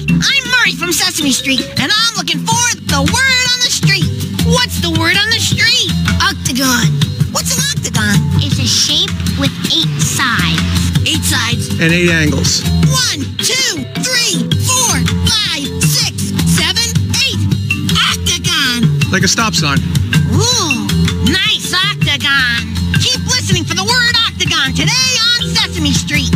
Hi, I'm Murray from Sesame Street, and I'm looking for the word on the street. What's the word on the street? Octagon. What's an octagon? It's a shape with eight sides. Eight sides. And eight angles. One, two, three, four, five, six, seven, eight. Octagon. Like a stop sign. Ooh, nice octagon. Keep listening for the word octagon today on Sesame Street.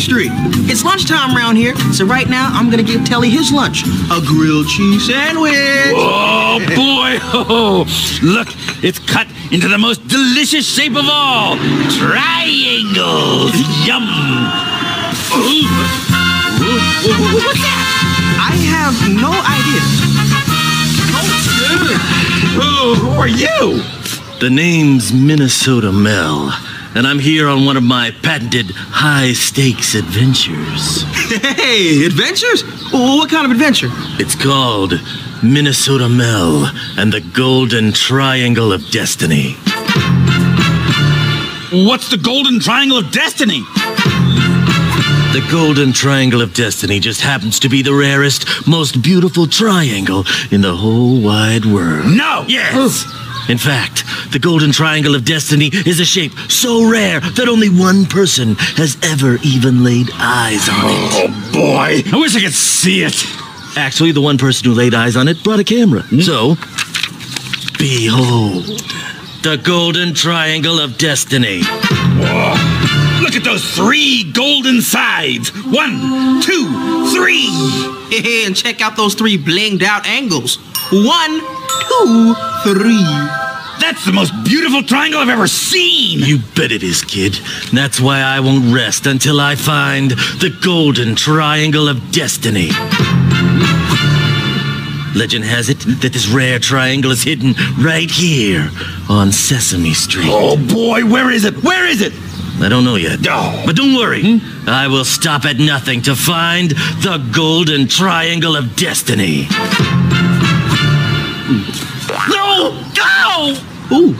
Street. It's lunchtime around here, so right now I'm gonna give Telly his lunch. A grilled cheese sandwich. Oh boy! Oh, look, it's cut into the most delicious shape of all triangles. Yum! Ooh. Ooh, What's that? I have no idea. Oh, oh, who are you? The name's Minnesota Mel, and I'm here on one of my patented high stakes adventures. Hey, adventures? What kind of adventure? It's called Minnesota Mel and the Golden Triangle of Destiny. What's the golden triangle of destiny? The Golden Triangle of Destiny just happens to be the rarest, most beautiful triangle in the whole wide world. No! Yes! In fact, the Golden Triangle of Destiny is a shape so rare that only one person has ever even laid eyes on it. Oh boy! I wish I could see it. Actually, the one person who laid eyes on it brought a camera. Hmm? So, behold, the Golden Triangle of Destiny. Whoa. Look at those three golden sides. One, two, three. And check out those three blinged out angles. One, two, three. That's the most beautiful triangle I've ever seen. You bet it is, kid. That's why I won't rest until I find the Golden Triangle of Destiny. Legend has it that this rare triangle is hidden right here on Sesame Street. Oh boy, where is it? Where is it? I don't know yet. Oh. But don't worry. Hmm? I will stop at nothing to find the Golden Triangle of Destiny. No! Go! Ooh.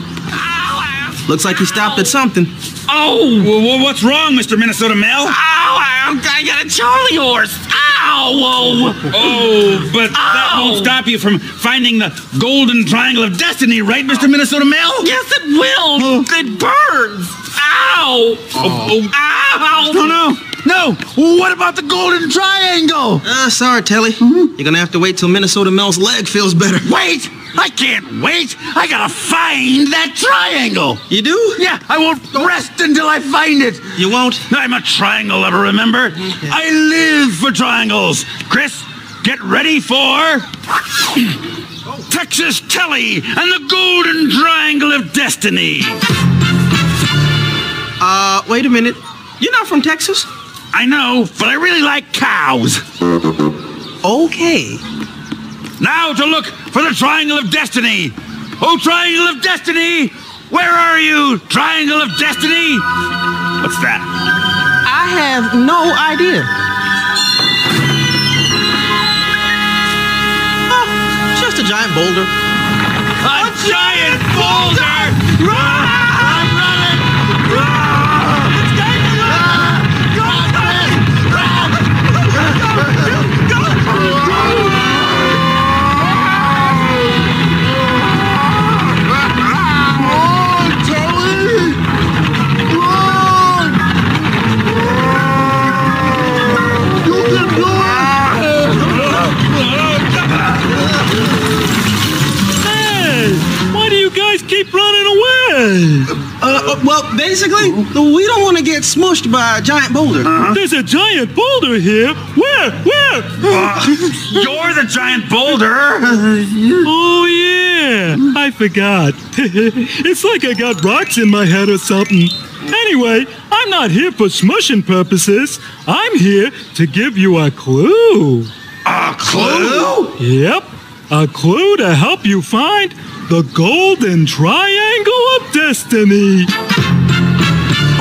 Looks like he stopped at something. Oh, wh- wh- what's wrong, Mr. Minnesota Mel? Ow! I got a Charlie horse! Ow! Whoa! Oh, but that won't stop you from finding the golden triangle of destiny, right, Mr. Minnesota Mel? Yes, it will! It burns! Ow! Oh, oh. Ow! no, no, no! What about the golden triangle? Uh, sorry, Telly. You're gonna have to wait till Minnesota Mel's leg feels better. Wait! I can't wait! I gotta find that triangle! You do? Yeah, I won't rest until I find it! You won't? I'm a triangle lover, remember? I live for triangles! Chris, get ready for. Texas Telly and the Golden Triangle of Destiny! Uh, wait a minute. You're not from Texas? I know, but I really like cows. Okay. Now to look for the Triangle of Destiny! Oh, Triangle of Destiny! Where are you, Triangle of Destiny? What's that? I have no idea. Oh, just a giant boulder. A giant boulder! Run! Uh, uh, well, basically, we don't want to get smushed by a giant boulder. There's a giant boulder here. Where? Where? You're the giant boulder. Oh, yeah. I forgot. it's like I got rocks in my head or something. Anyway, I'm not here for smushing purposes. I'm here to give you a clue. A clue? Yep, a clue to help you find the golden triangle of destiny.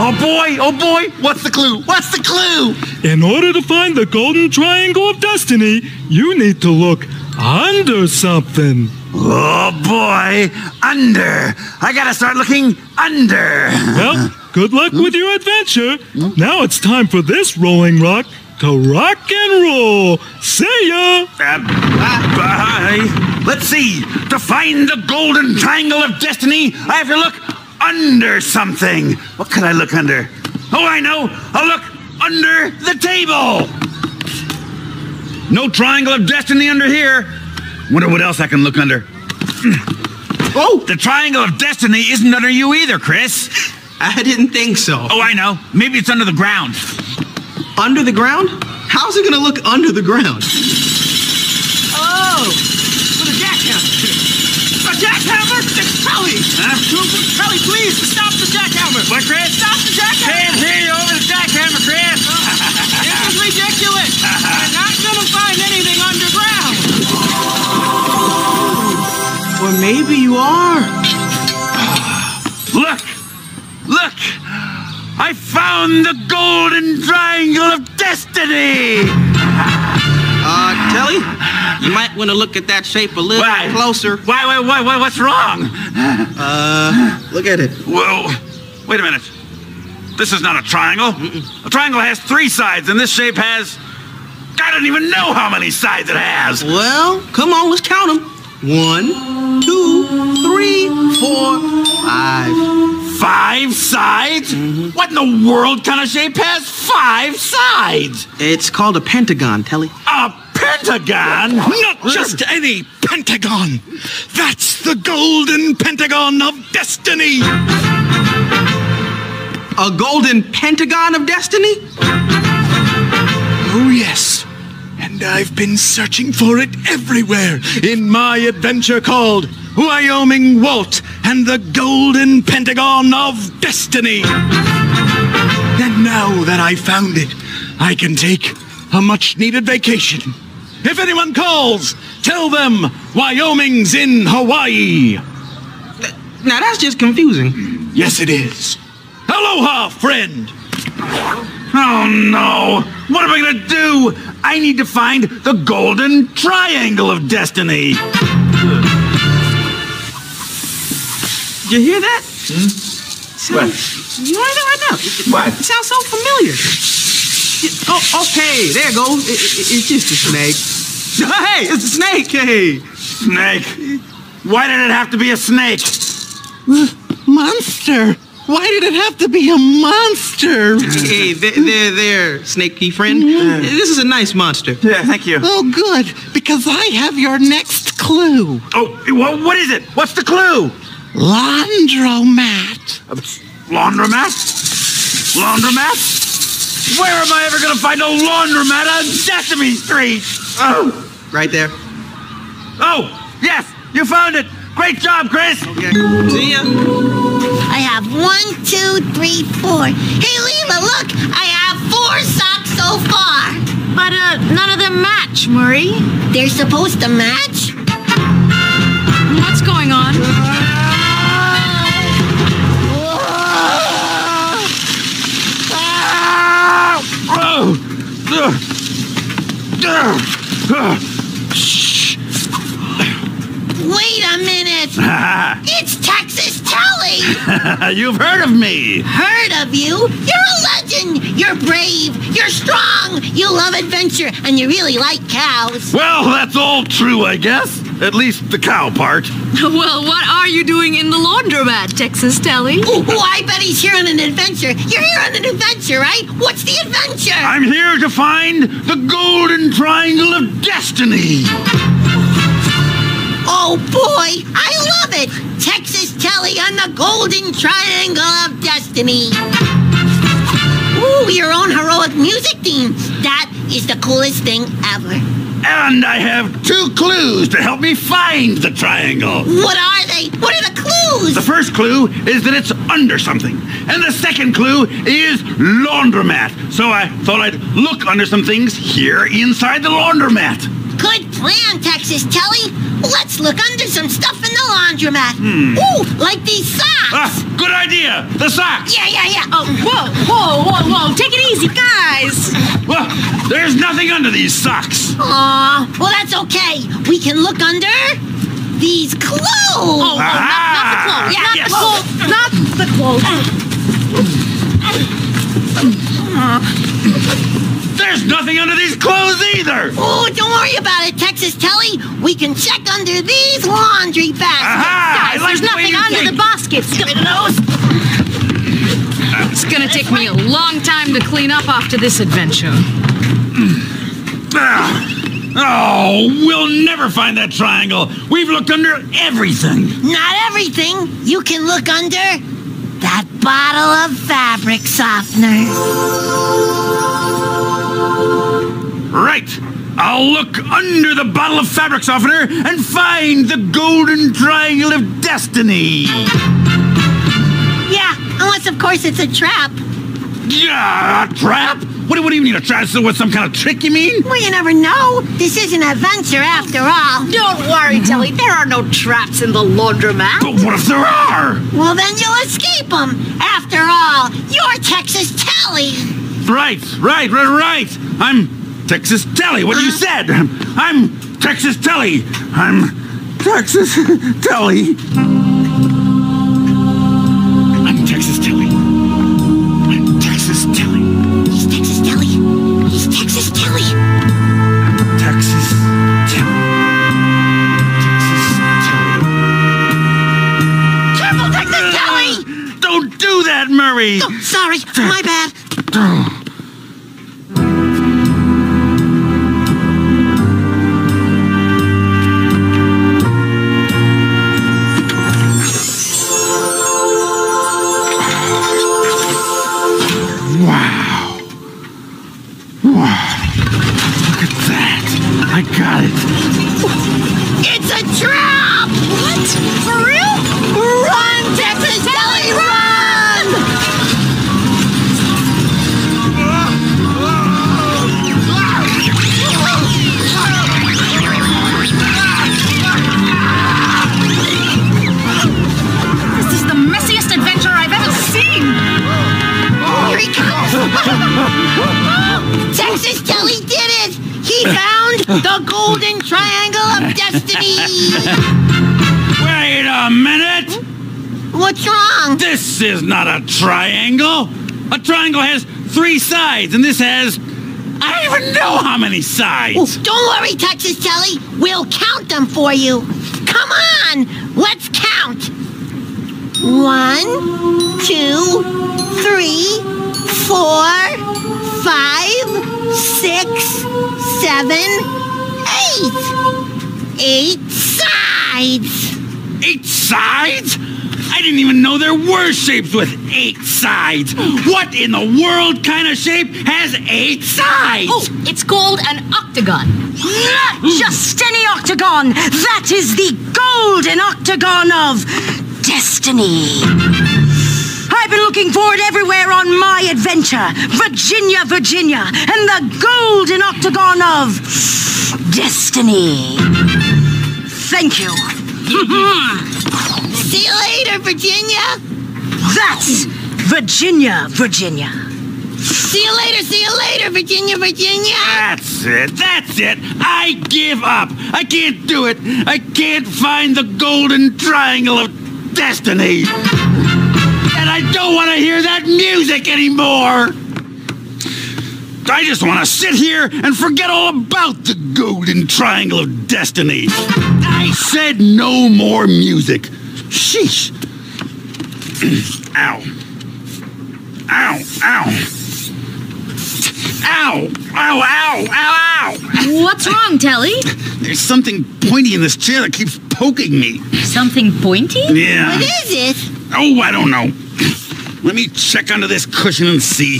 Oh boy, oh boy. What's the clue? What's the clue? In order to find the golden triangle of destiny, you need to look under something. Oh boy. Under. I gotta start looking under. Well, good luck with your adventure. Now it's time for this rolling rock to rock and roll. See ya! Uh, bye. Let's see. To find the golden triangle of destiny, I have to look under something. What could I look under? Oh, I know. I'll look under the table. No triangle of destiny under here. Wonder what else I can look under. Oh, the triangle of destiny isn't under you either, Chris. I didn't think so. Oh, I know. Maybe it's under the ground. Under the ground? How's it gonna look under the ground? Oh, with a jackhammer. A jackhammer? Kelly! Huh? Kelly, please stop the jackhammer. What, Chris? Stop the jackhammer. Can't hear you over the jackhammer, Chris. This is ridiculous. We're not gonna find anything underground. Or maybe you are. Look! Look! I found the golden triangle of destiny! Uh, Telly, you might want to look at that shape a little Why? closer. Why, why, why, why, what's wrong? Uh, look at it. Whoa, wait a minute. This is not a triangle. A triangle has three sides, and this shape has. I don't even know how many sides it has. Well, come on, let's count them. One, two, three, four, five. Five sides? What in the world kind of shape has five sides? It's called a pentagon, Telly. A pentagon? Not just any pentagon. That's the golden pentagon of destiny. A golden pentagon of destiny? Oh, yes. And I've been searching for it everywhere in my adventure called Wyoming Walt and the Golden Pentagon of Destiny. And now that I found it, I can take a much needed vacation. If anyone calls, tell them Wyoming's in Hawaii. Now that's just confusing. Yes, it is. Aloha, friend. Oh no! What am I gonna do? I need to find the golden triangle of destiny. Did you hear that? Hmm? Sounds, You heard that right now? What? It sounds so familiar. It- oh, okay, there it goes. It- it- it's just a snake. Hey, it's a snake. Hey. Snake. Why did it have to be a snake? Monster! Why did it have to be a monster? Hey, there, there, there, snaky friend. This is a nice monster. Yeah, thank you. Oh, good, because I have your next clue. Oh, well, what is it? What's the clue? Laundromat. Laundromat? Laundromat? Where am I ever gonna find a laundromat on Sesame Street? Oh, Right there. oh, yes, you found it. Great job, Chris. Okay. See ya. I have one, two, three, four. Hey, Leela, look! I have four socks so far. But uh, none of them match, Murray. They're supposed to match? What's going on? Wait a minute! It's Texas Telly! You've heard of me. Heard of you? You're a legend! You're brave! You're strong! You love adventure, and you really like cows. Well, that's all true, I guess. At least the cow part. well, what are you doing in the laundromat, Texas Telly? Ooh, ooh, I bet he's here on an adventure. You're here on an adventure, right? What's the adventure? I'm here to find the golden triangle of destiny. Oh boy, I love it! Texas Telly Telly on the Golden Triangle of Destiny. Your own heroic music theme. That is the coolest thing ever. And I have two clues to help me find the triangle. What are they? What are the clues? The first clue is that it's under something. And the second clue is laundromat. So I thought I'd look under some things here inside the laundromat. Good plan, Texas Telly. Let's look under some stuff in the laundromat. Ooh, like these socks. Ah, good idea. The socks. Yeah, yeah, yeah. Oh, whoa, whoa, whoa, whoa. Take it easy, guys. Well, there's nothing under these socks. Aw, well, that's okay. We can look under these clothes. Oh, oh not, not the clothes. Yeah, not yes. the clothes. Not the clothes. There's nothing under these clothes either. Oh, don't worry about it, Texas Telly. We can check under these laundry baskets. Aha! Guys, like there's the nothing under think. the baskets. Get rid of those. It's gonna take me a long time to clean up after this adventure. Ah. Oh, we'll never find that triangle. We've looked under everything. Not everything. You can look under that bottle of fabric softener. Right. I'll look under the bottle of fabric softener and find the golden triangle of destiny. Yeah, unless of course it's a trap. Yeah, a trap? What, what do you mean a trap? So what, some kind of trick you mean? Well, you never know. This is an adventure after all. Don't worry, mm-hmm. Telly. There are no traps in the laundromat. But what if there are? Well, then you'll escape them. After all, you're Texas Telly. Right, right, right, right. I'm Texas Telly. What you uh-huh. said. I'm Texas Telly. I'm Texas Telly. Sides, and this has. I don't even know how many sides. Don't worry, Texas Telly. We'll count them for you. Come on, let's count. One, two, three, four, five, six, seven, eight. Eight sides. Eight sides? I didn't even know there were shapes with eight sides. What in the world kind of shape has eight sides? Oh, it's called an octagon. Not just any octagon. That is the golden octagon of destiny. I've been looking for it everywhere on my adventure. Virginia, Virginia, and the golden octagon of destiny. Thank you. See you later, Virginia. That's Virginia, Virginia. See you later, see you later, Virginia, Virginia. That's it. That's it. I give up. I can't do it. I can't find the golden triangle of destiny. And I don't want to hear that music anymore. I just want to sit here and forget all about the golden triangle of destiny. I said no more music. Sheesh. Ow. Ow, ow. Ow! Ow, ow, ow, ow! What's wrong, Telly? There's something pointy in this chair that keeps poking me. Something pointy? Yeah. What is it? Oh, I don't know. Let me check under this cushion and see.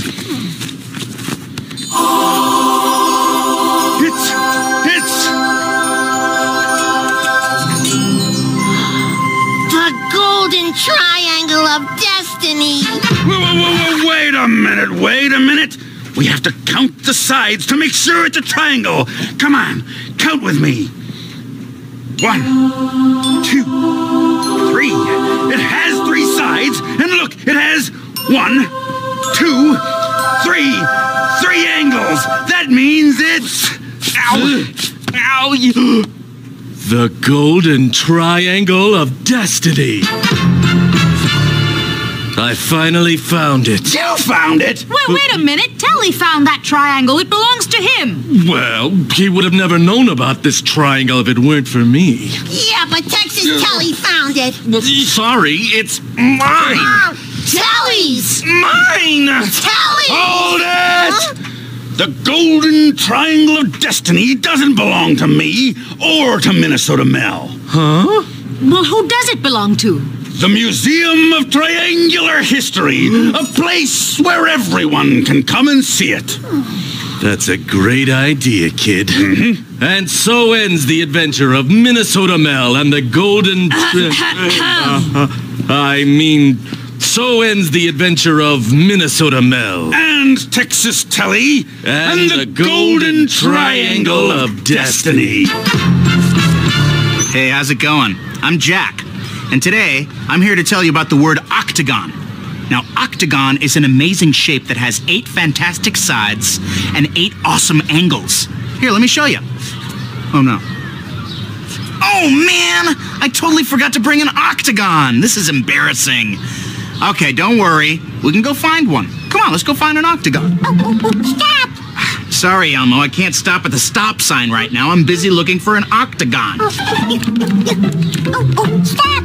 Triangle of destiny. Whoa, whoa, whoa, whoa, wait a minute, wait a minute. We have to count the sides to make sure it's a triangle. Come on, count with me. One, two, three. It has three sides, and look, it has one, two, three, three angles. That means it's. Ow! Ow! you- The Golden Triangle of Destiny. I finally found it. You found it! Wait, wait a minute. Telly found that triangle. It belongs to him. Well, he would have never known about this triangle if it weren't for me. Yeah, but Texas Telly found it. Sorry, it's mine. Ah, oh, Telly's. Mine! Telly. Hold it! The Golden Triangle of Destiny doesn't belong to me or to Minnesota Mel. Huh? Well, who does it belong to? The Museum of Triangular History, a place where everyone can come and see it. That's a great idea, kid. Mm-hmm. And so ends the adventure of Minnesota Mel and the Golden. Uh, uh, uh, uh, I mean, so ends the adventure of Minnesota Mel And Texas Telly and, the, Golden Triangle of Destiny. Hey, how's it going? I'm Jack, and today I'm here to tell you about the word octagon. Now, octagon is an amazing shape that has eight fantastic sides and eight awesome angles. Here, let me show you. Oh no. Oh man! I totally forgot to bring an octagon. This is embarrassing. Okay, don't worry. We can go find one. Come on, let's go find an octagon. Oh, oh, oh, stop. Sorry, Elmo, I can't stop at the stop sign right now. I'm busy looking for an octagon. Oh, oh, stop.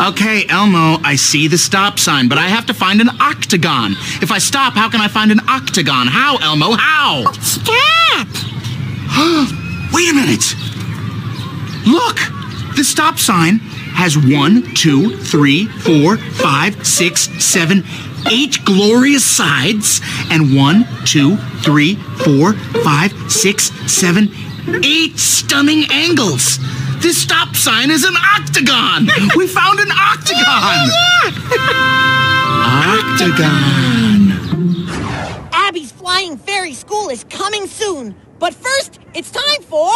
Okay, Elmo, I see the stop sign, but I have to find an octagon. If I stop, how can I find an octagon? How, Elmo? How? Oh, stop. Wait a minute. Look, the stop sign has one, two, three, four, five, six, seven, eight glorious sides, and one, two, three, four, five, six, seven, eight stunning angles. This stop sign is an octagon. We found an octagon. octagon. Abby's Flying Fairy School is coming soon. But first, it's time for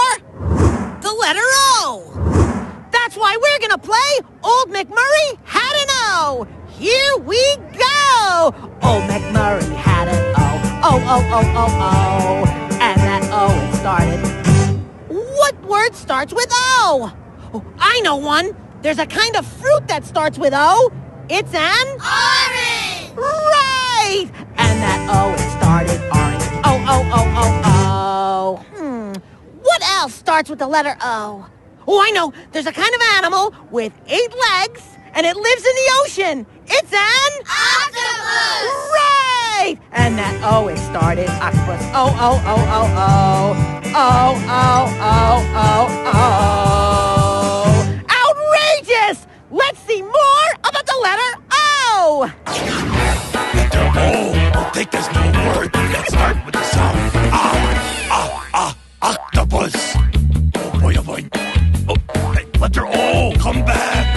the letter O. That's why we're gonna play Old McMurray had an O. Here we go. Old McMurray had an O. O, O, O, O, O. And that O it started. What word starts with O? Oh, I know one. There's a kind of fruit that starts with O. It's an orange. Right. And that O it started orange. O, O, O, O, O. Hmm. What else starts with the letter O? Oh, I know. There's a kind of animal with eight legs, and it lives in the ocean. It's an octopus. Right. And that O it started octopus. O, O, O, O, O. O, O, O, O, O. Outrageous! Let's see more about the letter O. Oh, I think there's no word that starts with the sound. Ah, ah, ah, octopus. Oh boy, oh boy. Oh, hey, letter O, come back.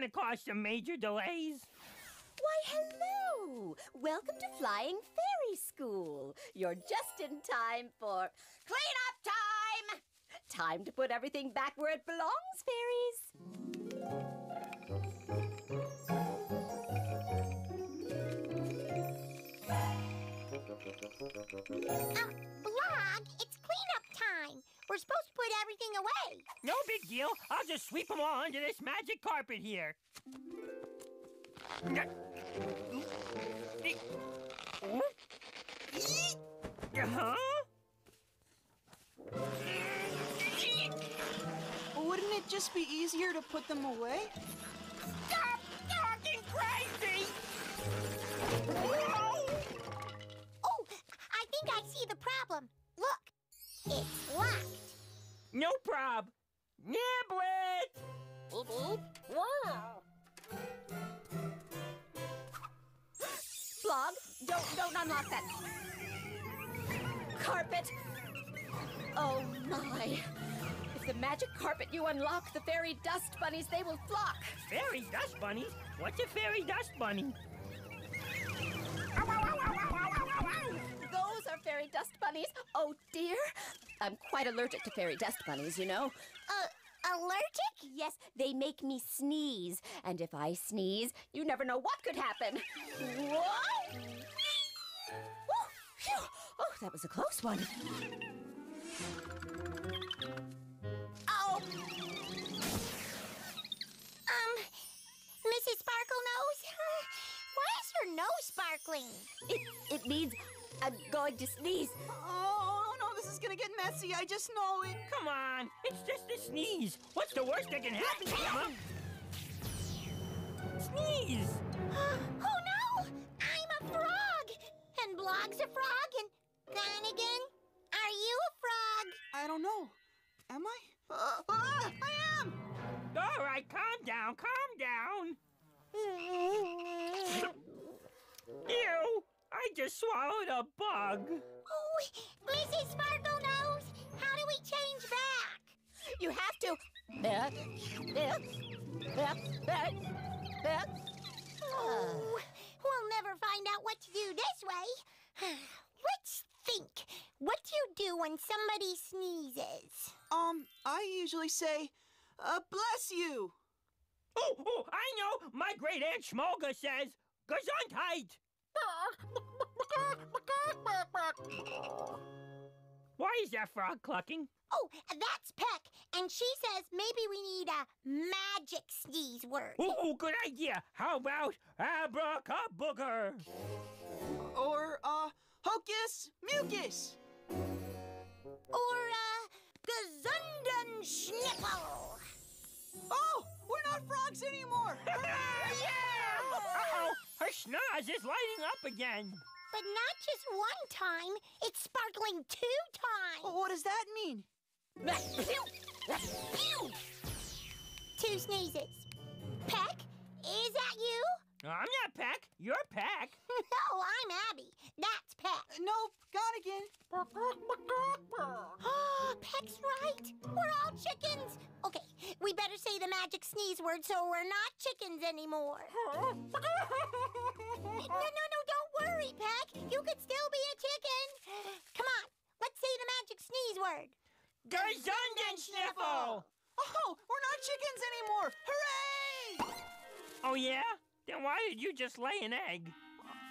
Gonna cause some major delays. Why, hello! Welcome to Flying Fairy School. You're just in time for cleanup time! Time to put everything back where it belongs, fairies. Ah, Blögg, it's cleanup time. We're supposed to put everything away. No big deal. I'll just sweep them all under this magic carpet here. Huh? Wouldn't it just be easier to put them away? Stop talking crazy! Oh, I think I see the problem. Look, it's locked. No prob. Niblet! Wow. Blögg, don't don't unlock that carpet. Oh my! If the magic carpet you unlock, the fairy dust bunnies they will flock. Fairy dust bunnies? What's a fairy dust bunny? Those are fairy dust bunnies. Oh dear. I'm quite allergic to fairy dust bunnies, you know. Uh, allergic? Yes, they make me sneeze. And if I sneeze, you never know what could happen. Whoa! Whew, phew. Oh, that was a close one. Oh. Um, Mrs. Sparkle Nose, why is your nose sparkling? It, it means I'm going to sneeze. Oh no, this is gonna get messy. I just know it. Come on, it's just a sneeze. What's the worst that can happen, Emma? Sneeze! just swallowed a bug. Oh, Mrs. Sparkle Nose, how do we change back? You have to. Oh, we'll never find out what to do this way. Let's think. What do you do when somebody sneezes? Um, I usually say, uh, bless you. Oh, oh, I know! My great aunt Schmolga says, Gesundheit! Why is that frog clucking? Oh, that's Peck, and she says maybe we need a magic sneeze word. Oh, oh, good idea! How about abracabooger? Or, uh, hocus mucus. Or, uh, gesunden Schnippel. Oh, we're not frogs anymore. yeah! Uh-oh, her schnoz is lighting up again. But not just one time, it's sparkling two times. What does that mean? Two sneezes. Peck, is that you? I'm not Peck. You're Peck. no, I'm Abby. That's Peck. Nope, gone again. Oh, Peck's right. We're all chickens. Okay, we better say the magic sneeze word so we're not chickens anymore. no, no, no, don't worry, Peck. You could still be a chicken. Come on, let's say the magic sneeze word. Gesundensniffel! Oh, we're not chickens anymore. Hooray! Oh, yeah? Then why did you just lay an egg?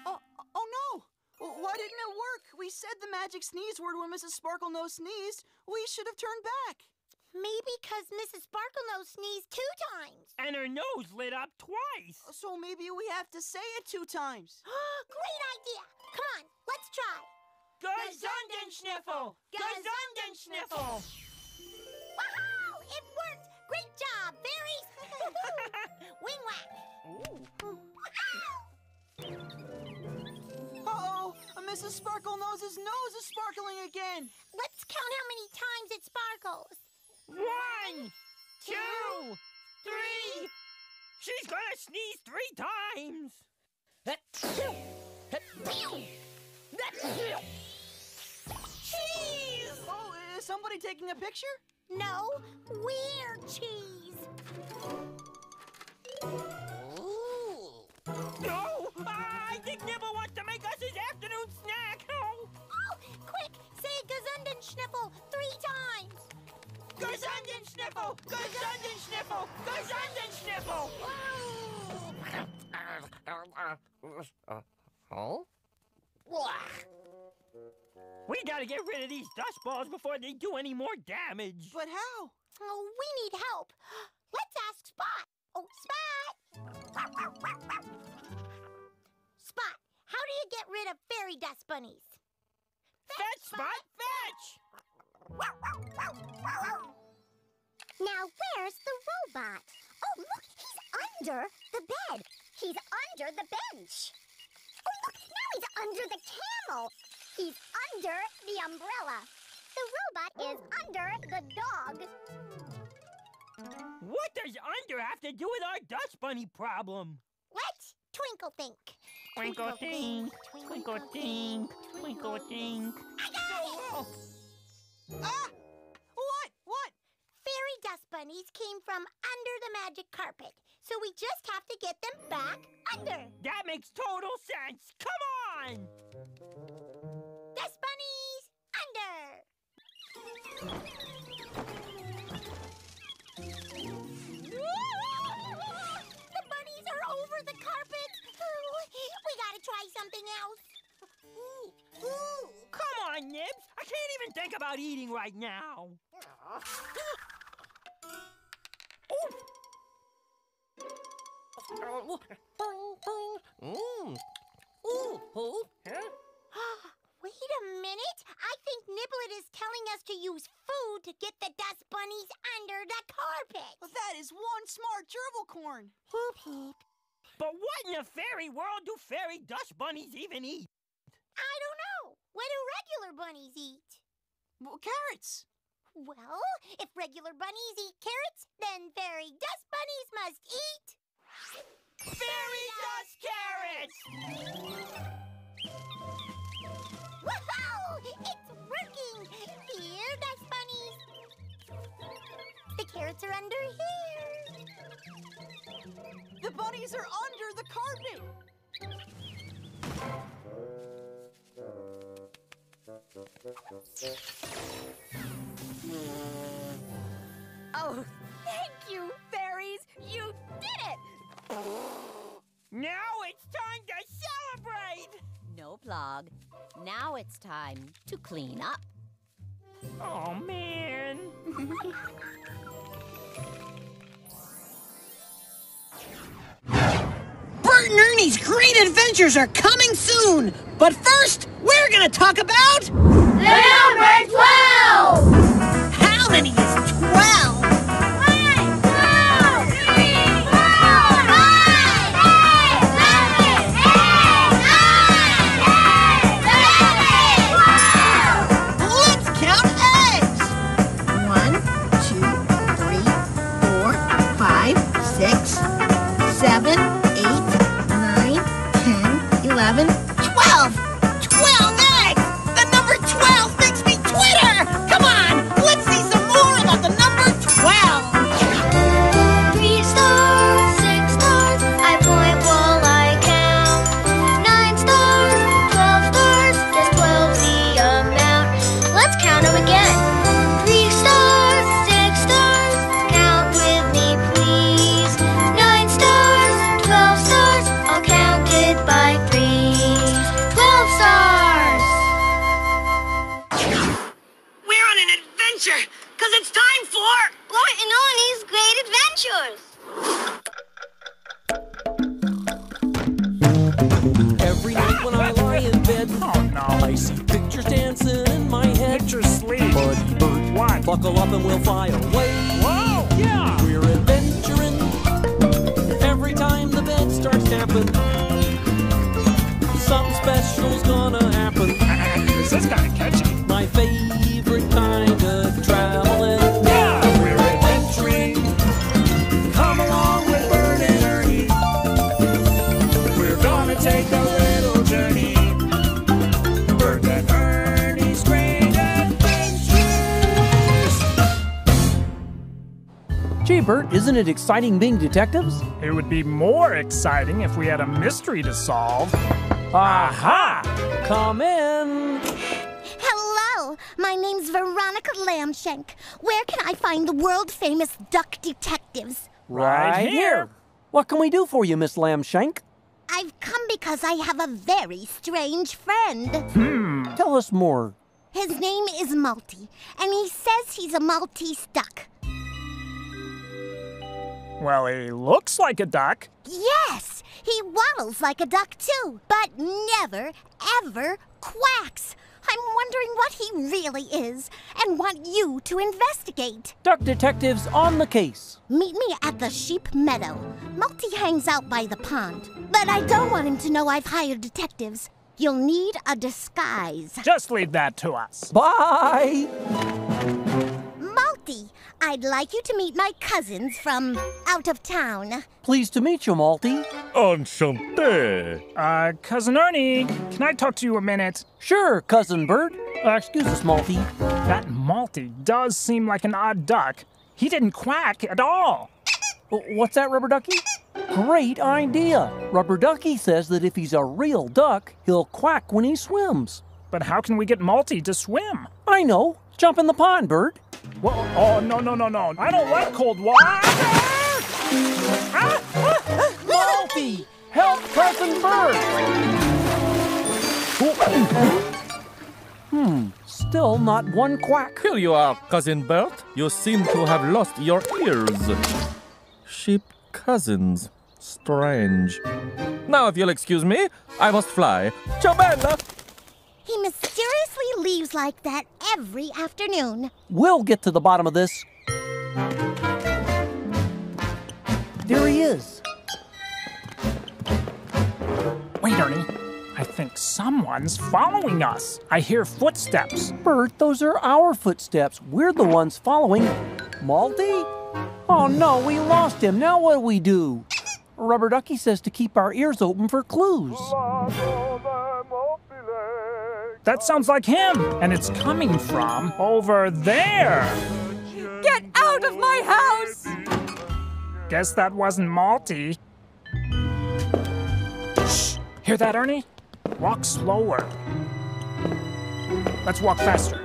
Oh, oh no! Why didn't it work? We said the magic sneeze word when Mrs. Sparkle Nose sneezed. We should have turned back. Maybe because Mrs. Sparkle Sparklenose sneezed two times. And her nose lit up twice. So maybe we have to say it two times. Great idea. Come on, let's try. Gesundensniffel! Gesundensniffel! Great job, fairies! Wing whack! Uh-oh! Mrs. Sparkle Nose's nose is sparkling again! Let's count how many times it sparkles. One, two, three. She's gonna sneeze three times. Cheese! Oh, is somebody taking a picture? No, we're cheese. No, I think Nibble wants to make us his afternoon snack. Oh, Oh, quick, say Gazunden Schniffle three times. Gesunden Sniffle, Gesunden Sniffle, Gesunden Sniffle. Oh? We gotta get rid of these dust balls before they do any more damage. But how? Oh, we need help. Let's ask Spot. Oh, Spot! How do you get rid of fairy dust bunnies? Fetch, Spot, fetch! Now, where's the robot? Oh, look, he's under the bed. He's under the bench. Oh, look, now he's under the camel. He's under the umbrella. The robot is under the dog. What does under have to do with our dust bunny problem? Let's twinkle think. Twinkle think, twinkle think, twinkle think. Oh, Ah! What? What? Fairy dust bunnies came from under the magic carpet, so we just have to get them back under. that makes total sense. Come on! Dust bunnies under. We gotta try something else. Ooh, ooh. Come on, Nibs. I can't even think about eating right now. Mmm. Ooh, ooh. Huh? Wait a minute. I think Niblet is telling us to use food to get the dust bunnies under the carpet. Well, that is one smart gerbil corn. Heap heap. But what in the fairy world do fairy dust bunnies even eat? I don't know. What do regular bunnies eat? Well, carrots. Well, if regular bunnies eat carrots, then fairy dust bunnies must eat. Fairy dust carrots! Woohoo! It's working! Here, dust bunnies. The carrots are under here. The bunnies are under the carpet. Oh, thank you, fairies! You did it! Now it's time to celebrate! No plug. Now it's time to clean up. Oh, man. Bert and Ernie's Great Adventures are coming soon! But first, we're gonna talk about. The number 12! How many 11, 12. Isn't it exciting being detectives? It would be more exciting if we had a mystery to solve. Aha! Come in. Hello, my name's Veronica Lambshank. Where can I find the world famous duck detectives? Right, here. What can we do for you, Miss Lambshank? I've come because I have a very strange friend. Hmm. Tell us more. His name is Malty, and he says he's a Maltese duck. Well, he looks like a duck. Yes, he waddles like a duck too, but never, ever quacks. I'm wondering what he really is and want you to investigate. Duck detectives on the case. Meet me at the sheep meadow. Malty hangs out by the pond, but I don't want him to know I've hired detectives. You'll need a disguise. Just leave that to us. Bye. Malty, I'd like you to meet my cousins from out of town. Pleased to meet you, Malty. Enchanté. Uh, Cousin Ernie, can I talk to you a minute? Sure, Cousin Bert. Uh, excuse us, Malty. That Malty does seem like an odd duck. He didn't quack at all. What's that, Rubber Ducky? Great idea. Rubber Ducky says that if he's a real duck, he'll quack when he swims. But how can we get Malty to swim? I know. Jump in the pond, Bert. Whoa, oh, no, no, no, no. I don't like cold water. Malty, help Cousin Bert. Hmm, still not one quack. Here you are, Cousin Bert. You seem to have lost your ears. Sheep cousins. Strange. Now, if you'll excuse me, I must fly. Ciao, bella! He mysteriously leaves like that every afternoon. We'll get to the bottom of this. There he is. Wait, Ernie. I think someone's following us. I hear footsteps. Bert, those are our footsteps. We're the ones following. Malty? Oh no, we lost him. Now what do we do? Rubber Ducky says to keep our ears open for clues. That sounds like him, and it's coming from over there. Get out of my house! Guess that wasn't Malty. Shh! Hear that, Ernie? Walk slower. Let's walk faster.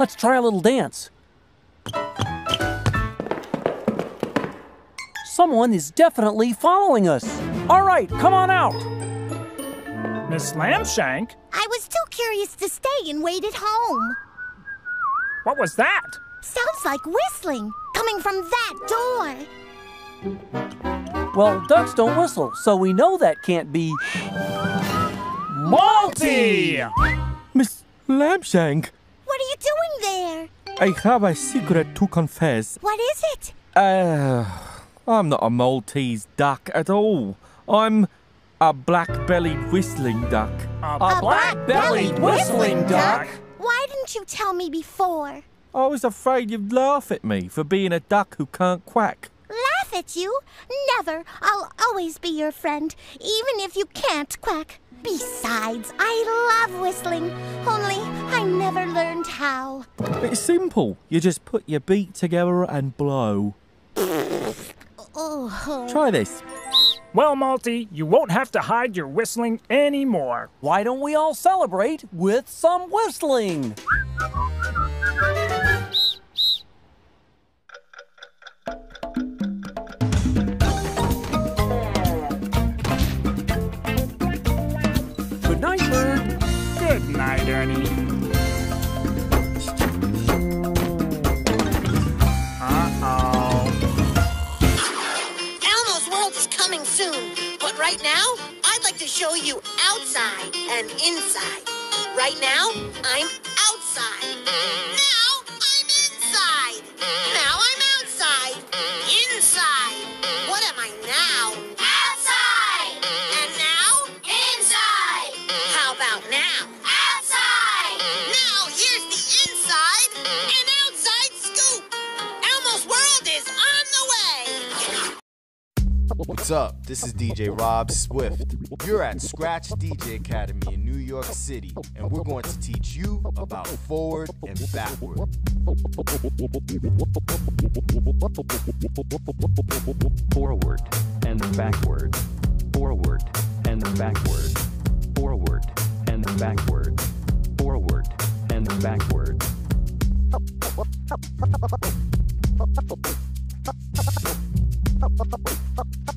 Let's try a little dance. Someone is definitely following us. All right, come on out. Miss Lambshank? I was too curious to stay and wait at home. What was that? Sounds like whistling coming from that door. Well, ducks don't whistle, so we know that can't be. Malty! Miss Lambshank, What are you doing there? I have a secret to confess. What is it? Uh, I'm not a Maltese duck at all. I'm a black-bellied whistling duck. A, black-bellied whistling duck? Why didn't you tell me before? I was afraid you'd laugh at me for being a duck who can't quack. Laugh at you? Never. I'll always be your friend, even if you can't quack. Besides, I love whistling, only I never learned how. It's simple. You just put your beak together and blow. Oh, oh. Try this. Well, Malty, you won't have to hide your whistling anymore. Why don't we all celebrate with some whistling? To show you outside and inside. Right now, I'm outside. Now, I'm inside. Now, What's up? This is DJ Rob Swift. You're at Scratch DJ Academy in New York City, and we're going to teach you about forward and backward. Forward and backward. Forward and backward. Forward and backward. Forward and backward. Forward and backward.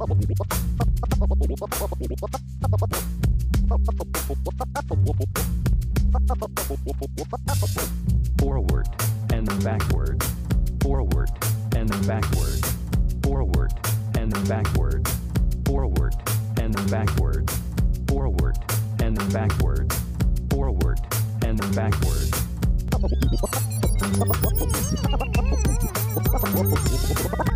Forward and backward. Forward and backward. Forward and backward. Forward and backward. Forward and backward. Hey,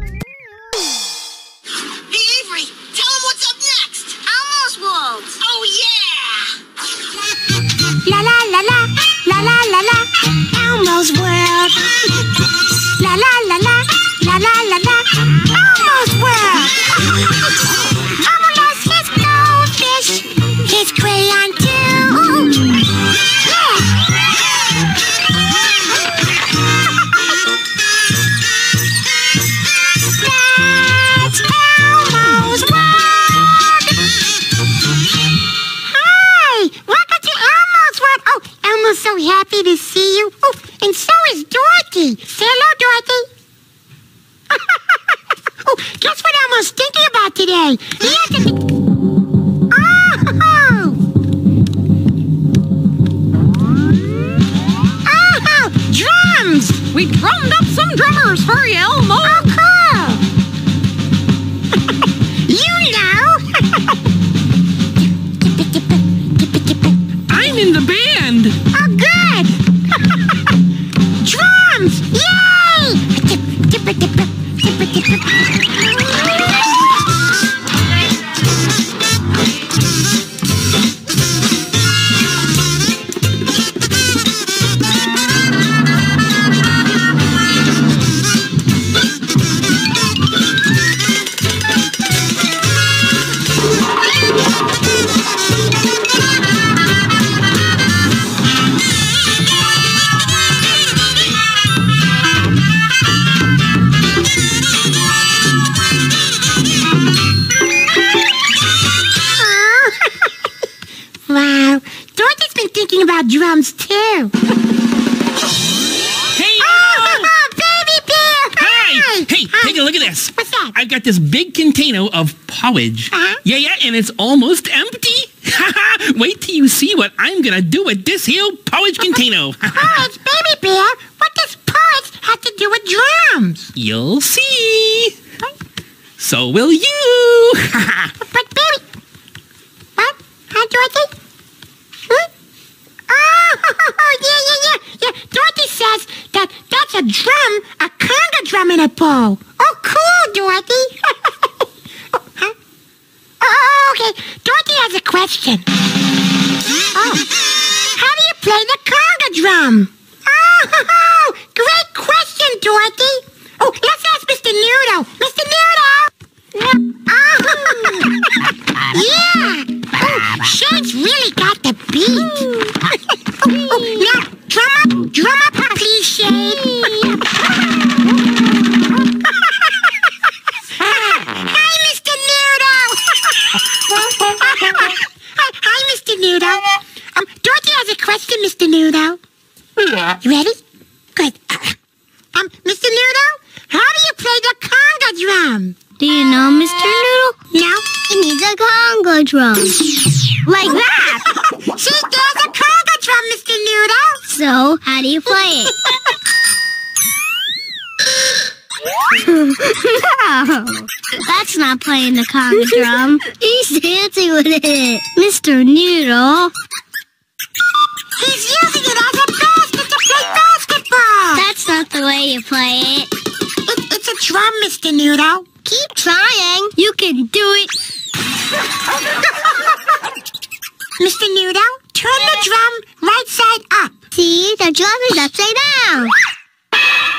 of. Uh-huh. Yeah, yeah, and it's almost empty. Wait till you see what I'm gonna do with this here porridge container. Porridge, baby bear? What does porridge have to do with drums? You'll see. So will you. But baby, what? Huh, Dorothy? Huh? Oh, yeah, yeah, yeah, yeah. Dorothy says that that's a drum, a conga drum in a bowl. Oh, cool, Dorothy. Oh, okay. Dorothy has a question. Oh, how do you play the conga drum? Oh, great question, Dorothy. Oh, let's ask Mr. Noodle. Mr. Noodle. Oh, yeah. Oh, Shane's really got the beat. oh, oh, now, drum up, drum up, please, Shane. Hi, Mr. Noodle. hi, hi, Mr. Noodle. Um, Dorothy has a question, Mr. Noodle. You ready? Good. Um, Mr. Noodle, how do you play the conga drum? Do you know, Mr. Noodle? No. It needs a conga drum. Like that. See, there's a conga drum, Mr. Noodle. So, how do you play it? no, that's not playing the conga drum. He's dancing with it. Mr. Noodle. He's using it as a basket to play basketball. That's not the way you play it. It, it's a drum, Mr. Noodle. Keep trying. You can do it. Mr. Noodle, turn the drum right side up. See, the drum is upside down.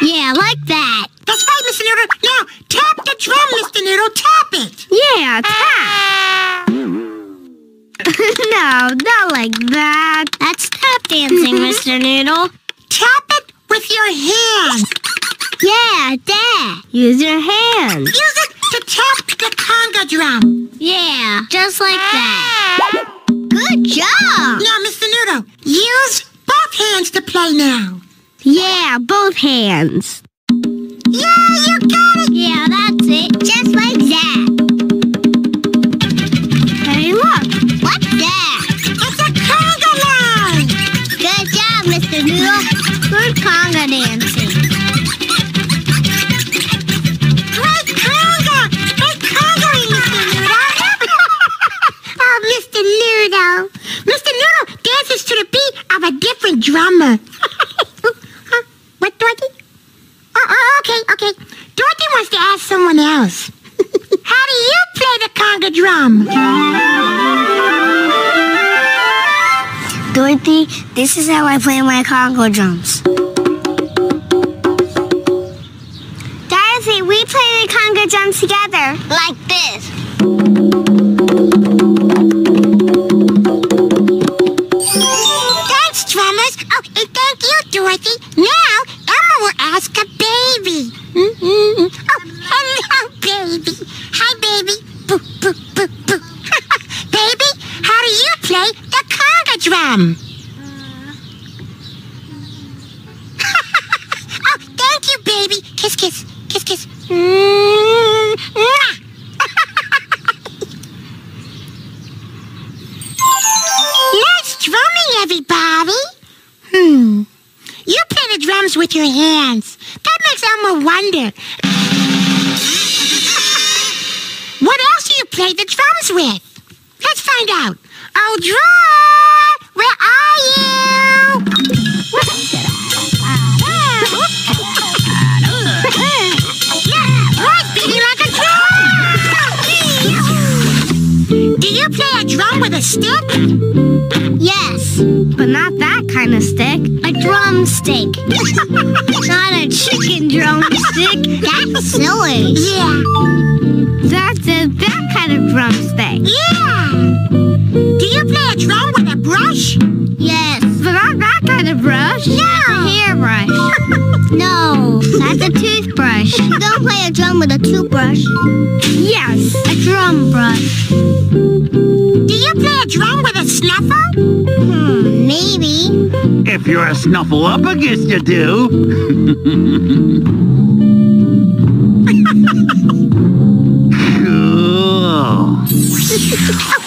Yeah, like that. That's right, Mr. Noodle. Now, tap the drum, Mr. Noodle. Tap it. Yeah, tap. no, not like that. That's tap dancing, mm-hmm. Mr. Noodle. Tap it with your hands. Yeah, that. Use your hands. Use it to tap the conga drum. Yeah, just like that. Good job. Now, Mr. Noodle, use both hands to play now. Yeah, both hands. Yeah, you got it. Yeah, that's it. Just like that. Hey, look. What's that? It's a conga line. Good job, Mr. Noodle. Good conga dancing. Great conga. Great Mr. Noodle. oh, Mr. Noodle. Mr. Noodle dances to the beat of a different drummer. this is how I play my conga drums. Play a drum with a toothbrush. Yes, a drum brush. Do you play a drum with a snuffle? Hmm, maybe. If you're a snuffle up, I guess you do. cool.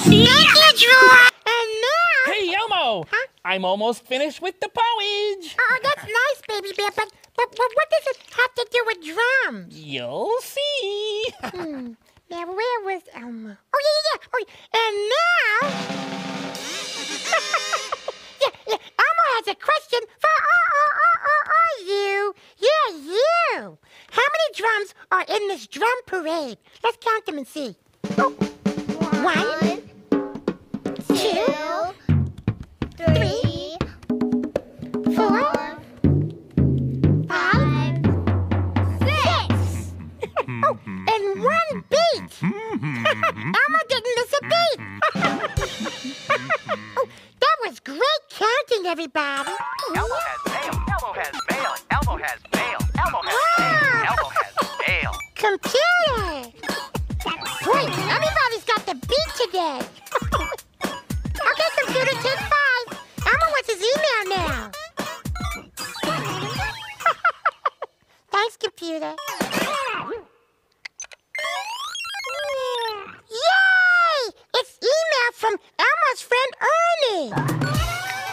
I'm almost finished with the porridge. Oh, that's nice, baby bear, but, but, but what does it have to do with drums? You'll see. Hmm. Now, where was Elmo? Oh, yeah, yeah, yeah. Oh, yeah. And now... yeah, yeah, Elmo has a question for all, all, all, all you. Yeah, you. How many drums are in this drum parade? Let's count them and see. Oh. One, two, three, four, five, six. Mm-hmm. oh, and one beat. Mm-hmm. Elmo didn't miss a beat. Mm-hmm. oh, that was great counting, everybody. Elmo has mail. Elmo has mail. Elmo has mail. Elmo has mail. Elmo has. Computer. Boy, everybody's got the beat today. okay, computer, take five. Elmo wants his email now. Thanks, computer. Yay! It's email from Elmo's friend Ernie.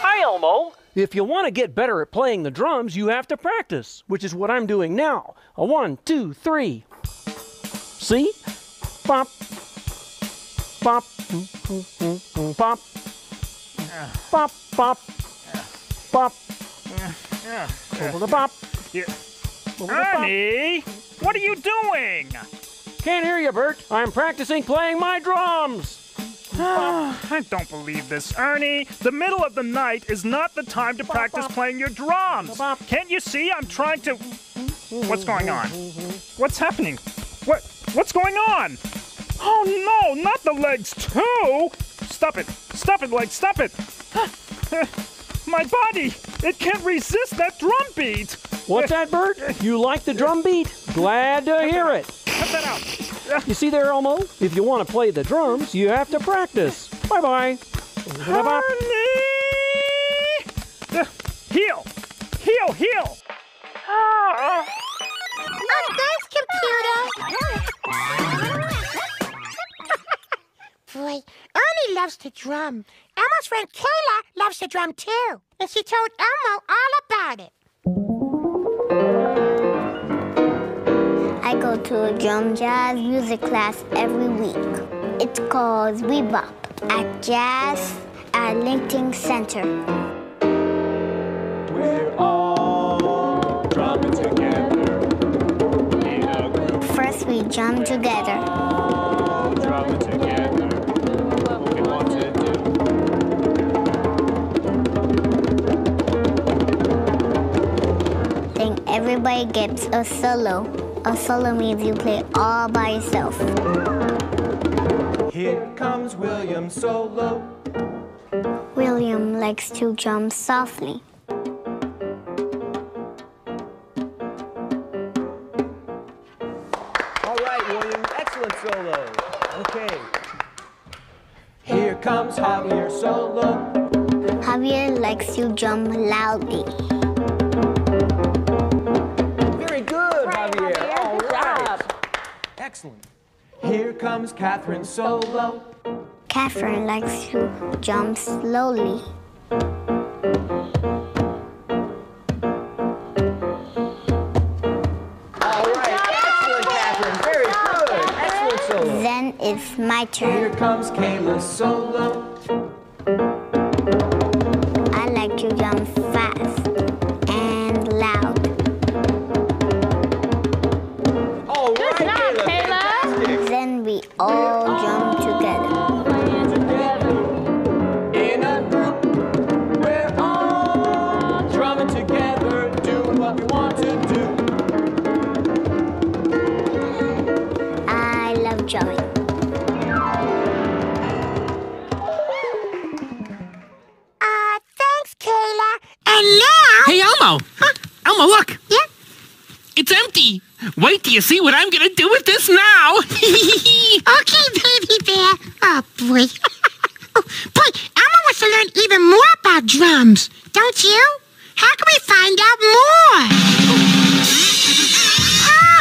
Hi, Elmo. If you want to get better at playing the drums, you have to practice, which is what I'm doing now. A one, two, three. See? Bop. Bop. Bop. Bop, bop. Bop. Over the bop. Bop. Ernie, what are you doing? Can't hear you, Bert. I'm practicing playing my drums. I don't believe this, Ernie. The middle of the night is not the time to practice playing your drums. Can't you see I'm trying to... What's going on? What's happening? What? What's going on? Oh no, not the legs too! Stop it! Stop it, legs! Stop it! My body! It can't resist that drum beat! What's that, Bert? You like the drum beat? Glad to hear it. Cut that out! You see there, Elmo? If you want to play the drums, you have to practice. Bye bye. Uh, Heel! Heel, heel! Oh, thanks, computer. Boy, Ernie loves to drum. Elmo's friend Kayla loves to drum too. And she told Elmo all about it. I go to a drum jazz music class every week. It's called WeBop at Jazz at Lincoln Center. We're all drumming together in a group. First, we jump together. Gets a solo. A solo means you play all by yourself. Here comes William Solo. William likes to jump softly. All right, William. Excellent solo. Okay. Here comes Javier Solo. Javier likes to jump loudly. Here comes Catherine Solo. Catherine likes to jump slowly. All right. Excellent, Catherine. Very good. Excellent solo. Then it's my turn. Here comes Kayla Solo. okay, baby bear. Oh, boy. oh, boy, Elmo wants to learn even more about drums. Don't you? How can we find out more?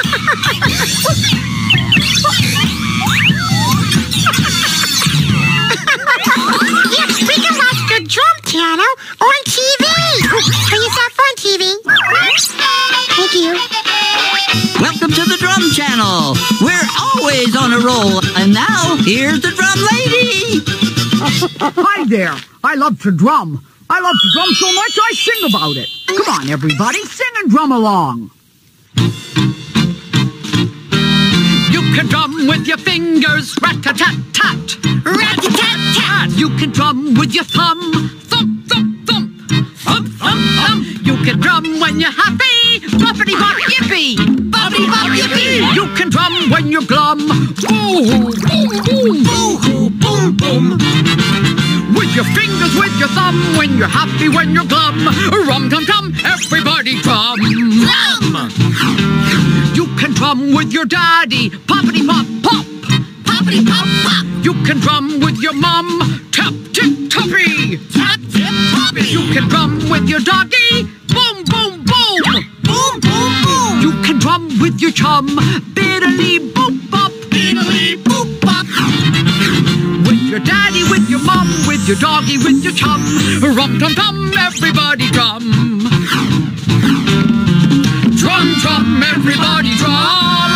yes, we can watch the drum channel on TV. Turn yourself on TV. Thank you. Always on a roll. And now, here's the drum lady. Hi there. I love to drum. I love to drum so much I sing about it. Come on, everybody, sing and drum along. You can drum with your fingers, rat-a-tat-tat! Rat-a-tat-tat! You can drum with your thumb, thump, thump, thump! Thump, thump, thump! You can drum when you're happy, boppity-bop, yippee! Boppity-bop, yippee! You can drum when you're glum, boo-hoo, boom, boom, boo-hoo, boom, boom! With your fingers, with your thumb, when you're happy, when you're glum, rum-tum-tum, everybody drum! Drum! You can drum with your daddy, poppity pop pop, poppity pop pop. You can drum with your mom, tap tip toppy, tap tip toppy. You can drum with your doggy, boom boom boom, boom boom boom. You can drum with your chum, biddly boop bop, biddly boop bop. With your daddy, with your mom, with your doggy, with your chum, rum tum tum, everybody drum. Drum, drum, everybody. Drum,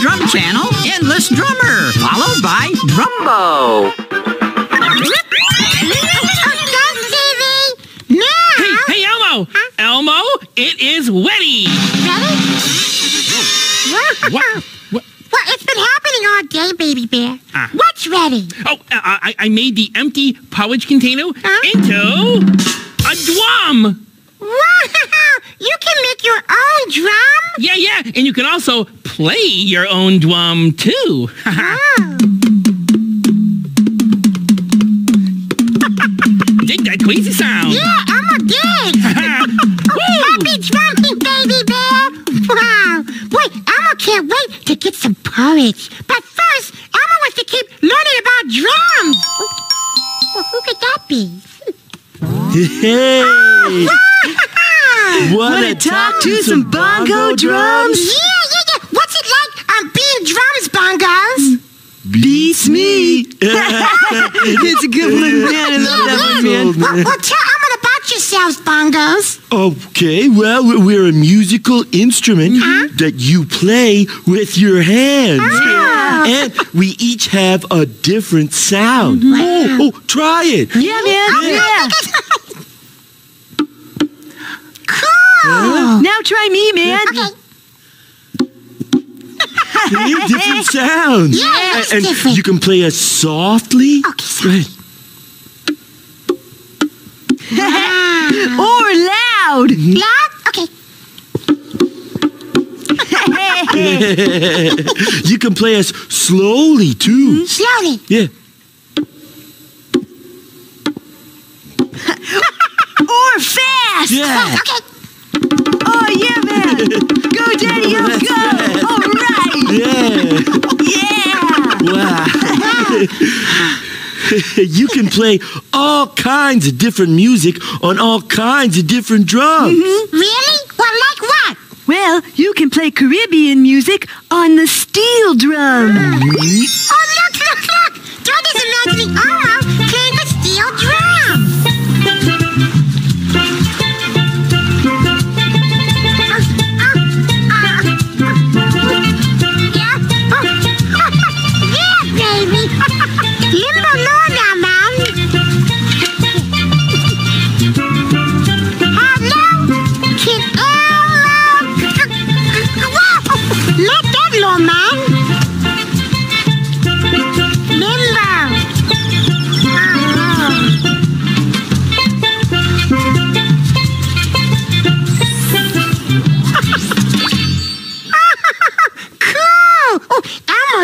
Drum Channel, Endless Drummer, followed by Drumbo. Hey, hey, Elmo! Elmo, it is Weddy! What? What? Well, it's been happening all day, baby bear. Ah. What's ready? Oh, I, I I made the empty porridge container into a drum. Wow! You can make your own drum? Yeah, yeah, and you can also play your own drum too. Oh. Dig that crazy sound. Yeah, I'm a dig. Happy drumming, baby bear. Wow. Boy, Elmo can't wait to get some porridge. But first, Elmo wants to keep learning about drums. Well, who could that be? Hey! Wanna talk to some bongo drums? Yeah, yeah, yeah. What's it like um, being drums, bongos? Beats me. it's a good one, man. I love that one, man. Well, well, tell Elmo about yourselves, bongos. Okay, well, we- we're a musical instrument that you play with your hands. Oh. And we each have a different sound. Mm-hmm. Oh, oh, try it. Yeah, man. Oh, yeah. cool. Now try me, man. Okay. Different sounds. Yeah, it's and different. you can play us softly. Okay, or loud. Mm-hmm. Loud? Okay. you can play us slowly too. Mm-hmm. Slowly. Yeah. or fast. Yeah. Okay. Oh, yeah, man. Go, Daddy, go, go. All right. Yeah. Yeah. Wow. you can play all kinds of different music on all kinds of different drums. Mm-hmm. Really? Well, like what? Well, you can play Caribbean music on the steel drum. Oh, look, look, look. Dorothy's imagining Elmo playing the steel drum.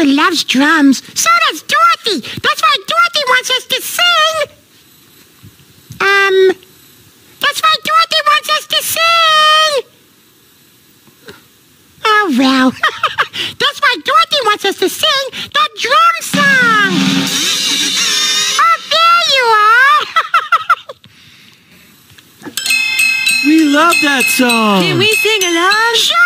Loves drums. So does Dorothy. That's why Dorothy wants us to sing. Um, that's why Dorothy wants us to sing. Oh, well. that's why Dorothy wants us to sing that drum song. Oh, there you are. We love that song. Can we sing along? Sure, sing.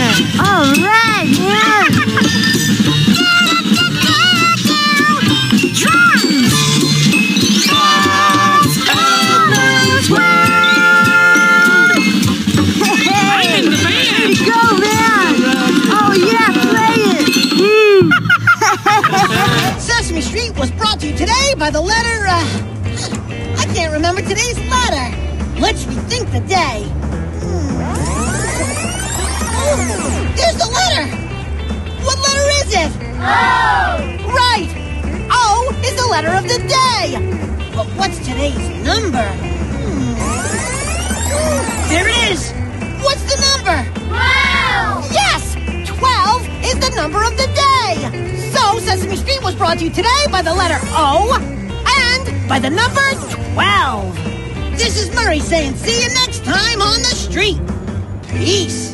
Yeah. All right, yeah. Sesame Street was brought to you today by the letter, uh, I can't remember today's letter. Let's rethink the day. Oh, there's the letter. What letter is it? O. Right. O is the letter of the day. But what's today's number? Hmm. There it is. What's the number? Twelve. Yes, twelve is the number of the day. So Sesame Street was brought to you today by the letter O and by the number twelve. This is Murray saying, see you next time on the street. Peace.